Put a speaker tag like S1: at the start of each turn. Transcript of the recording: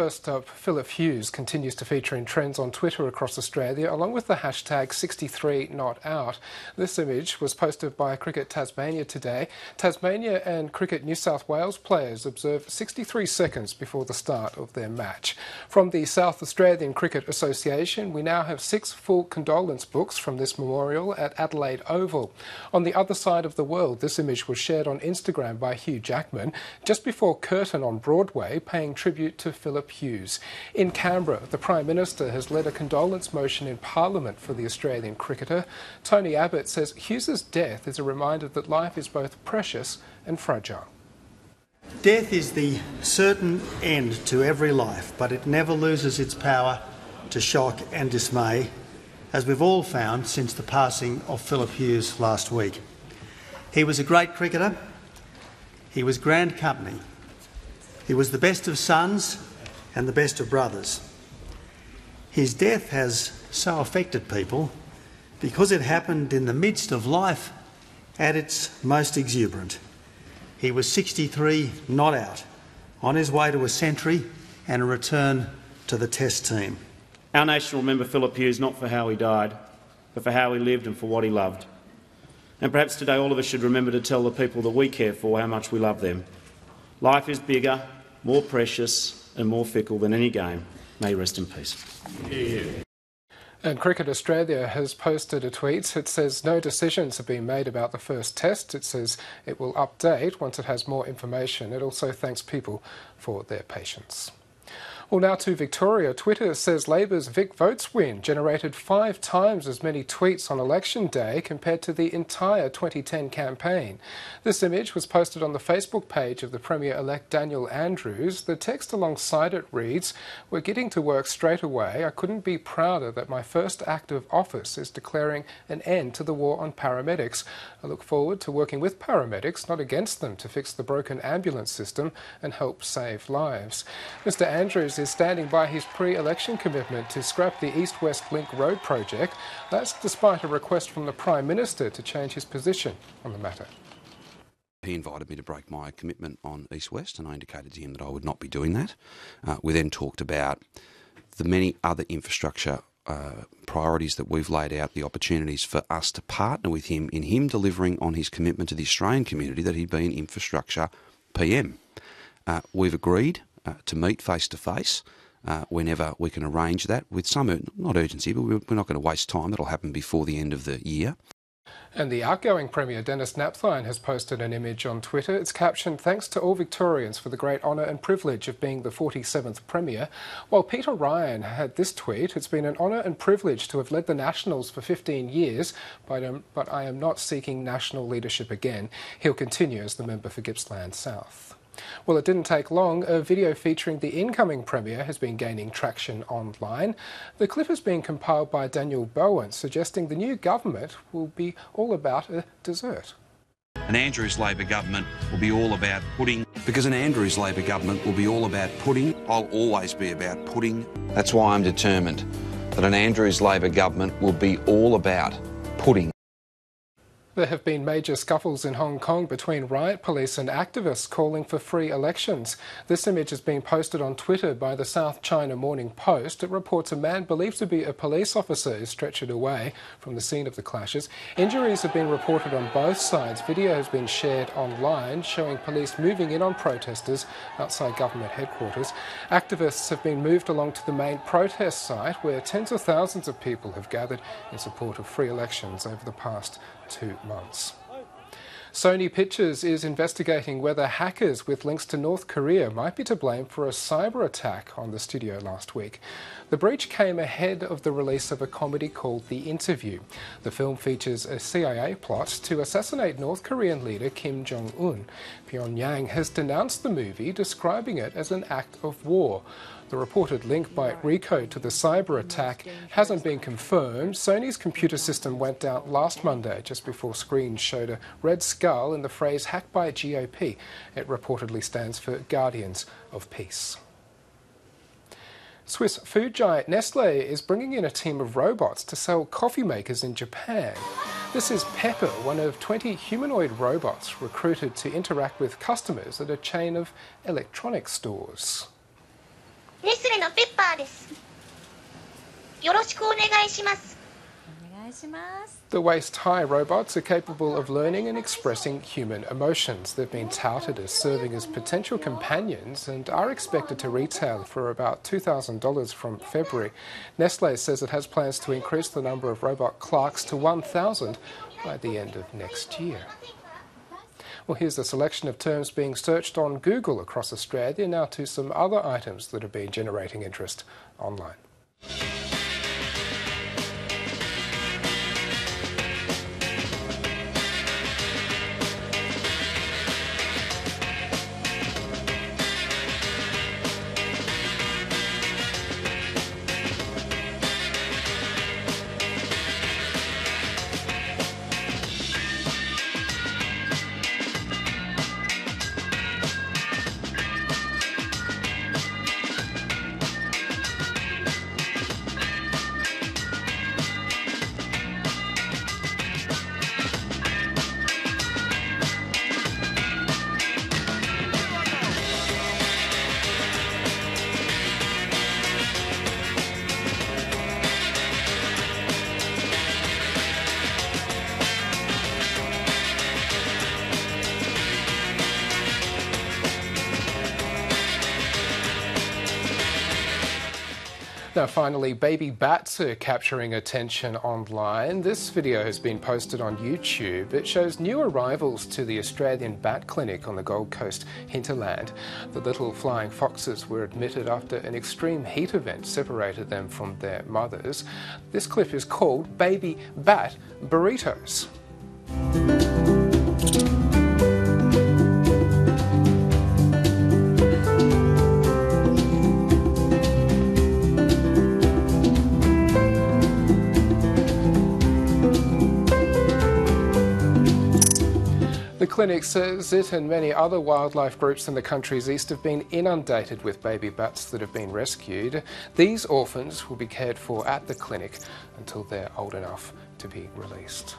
S1: first up, Philip Hughes continues to feature in trends on Twitter across Australia, along with the hashtag 63notout. This image was posted by Cricket Tasmania today. Tasmania and Cricket New South Wales players observe 63 seconds before the start of their match. From the South Australian Cricket Association, we now have six full condolence books from this memorial at Adelaide Oval. On the other side of the world, this image was shared on Instagram by Hugh Jackman just before curtain on Broadway, paying tribute to Philip Hughes. In Canberra, the Prime Minister has led a condolence motion in Parliament for the Australian cricketer. Tony Abbott says Hughes's death is a reminder that life is both precious and fragile.
S2: Death is the certain end to every life, but it never loses its power to shock and dismay, as we've all found since the passing of Philip Hughes last week. He was a great cricketer. He was grand company. He was the best of sons and the best of brothers. His death has so affected people because it happened in the midst of life at its most exuberant. He was 63 not out, on his way to a century and a return to the Test team.
S3: Our nation will remember Philip Hughes not for how he died, but for how he lived and for what he loved. And perhaps today all of us should remember to tell the people that we care for how much we love them. Life is bigger more precious and more fickle than any game. May rest in peace.
S1: And Cricket Australia has posted a tweet. It says no decisions have been made about the first test. It says it will update once it has more information. It also thanks people for their patience. Well, now to Victoria. Twitter says Labor's Vic Votes win generated five times as many tweets on election day compared to the entire 2010 campaign. This image was posted on the Facebook page of the Premier elect Daniel Andrews. The text alongside it reads We're getting to work straight away. I couldn't be prouder that my first act of office is declaring an end to the war on paramedics. I look forward to working with paramedics, not against them, to fix the broken ambulance system and help save lives. Mr. Andrews is standing by his pre-election commitment to scrap the East-West Link Road project. That's despite a request from the Prime Minister to change his position on the matter.
S4: He invited me to break my commitment on East West, and I indicated to him that I would not be doing that. Uh, we then talked about the many other infrastructure uh, priorities that we've laid out, the opportunities for us to partner with him in him delivering on his commitment to the Australian community that he'd be an infrastructure PM. Uh, we've agreed uh, to meet face to face whenever we can arrange that with some, not urgency, but we're not going to waste time. That'll happen before the end of the year.
S1: And the outgoing Premier, Denis Napthine, has posted an image on Twitter. It's captioned, Thanks to all Victorians for the great honour and privilege of being the 47th Premier. While Peter Ryan had this tweet, It's been an honour and privilege to have led the Nationals for 15 years, but, um, but I am not seeking national leadership again. He'll continue as the member for Gippsland South. Well, it didn't take long. A video featuring the incoming Premier has been gaining traction online. The clip has been compiled by Daniel Bowen, suggesting the new government will be all about a dessert.
S5: An Andrews Labor government will be all about pudding.
S4: Because an Andrews Labor government will be all about pudding.
S5: I'll always be about pudding. That's why I'm determined that an Andrews Labor government will be all about pudding.
S1: There have been major scuffles in Hong Kong between riot police and activists calling for free elections. This image has been posted on Twitter by the South China Morning Post. It reports a man believed to be a police officer is stretchered away from the scene of the clashes. Injuries have been reported on both sides. Video has been shared online showing police moving in on protesters outside government headquarters. Activists have been moved along to the main protest site where tens of thousands of people have gathered in support of free elections over the past two months. Sony Pictures is investigating whether hackers with links to North Korea might be to blame for a cyber attack on the studio last week. The breach came ahead of the release of a comedy called The Interview. The film features a CIA plot to assassinate North Korean leader Kim Jong un. Pyongyang has denounced the movie, describing it as an act of war. The reported link by Recode to the cyber attack hasn't been confirmed. Sony's computer system went down last Monday just before screens showed a red skull in the phrase hacked by GOP. It reportedly stands for Guardians of Peace. Swiss food giant Nestle is bringing in a team of robots to sell coffee makers in Japan. This is Pepper, one of 20 humanoid robots recruited to interact with customers at a chain of electronics stores.
S6: ネスレのペッパーですよろしくお願いします
S7: お願いします
S1: The waist high robots are capable of learning and expressing human emotions. They've been touted as serving as potential companions and are expected to retail for about $2,000 from February. Nestle says it has plans to increase the number of robot clerks to 1,000 by the end of next year. Well, here's a selection of terms being searched on Google across Australia. Now to some other items that have been generating interest online. Now, finally, baby bats are capturing attention online. This video has been posted on YouTube. It shows new arrivals to the Australian Bat Clinic on the Gold Coast hinterland. The little flying foxes were admitted after an extreme heat event separated them from their mothers. This clip is called Baby Bat Burritos. clinics, uh, zit and many other wildlife groups in the country's east have been inundated with baby bats that have been rescued. These orphans will be cared for at the clinic until they're old enough to be released.